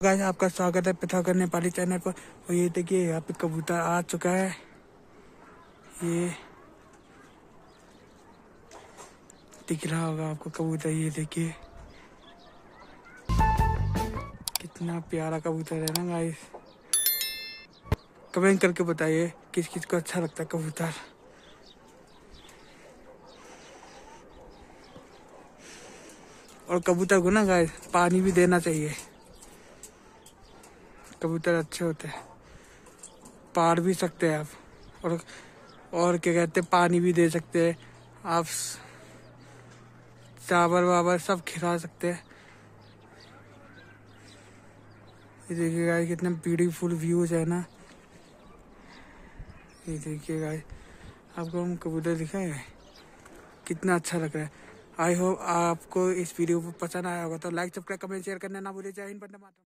Guys आपका स्वागत है पिथागर नेपाली चैनल पर। और ये देखिए, यहाँ पे कबूतर आ चुका है। ये दिख रहा होगा आपको कबूतर, ये देखिए। कितना प्यारा कबूतर है ना गाइस कमेंट करके बताइए किस किस को अच्छा लगता है कबूतर? और कबूतर को ना गाइस पानी भी देना चाहिए। कबूतर अच्छे होते हैं। पार भी सकते हैं आप। और और क्या कहते हैं, पानी भी दे सकते हैं। आप चावल वावल सब खिला सकते हैं। ये देखिए गाय कितने ब्यूटीफुल व्यूज़ है ना। ये देखिए गाय आपको हम कबूतर दिखाए? कितना अच्छा लग रहा है। आई होप आपको इस वीडियो पसंद आया होगा तो लाइक सब्सक्राइब कमेंट शेयर करना ना भूलिए जय हिंद, बंदे मातरम।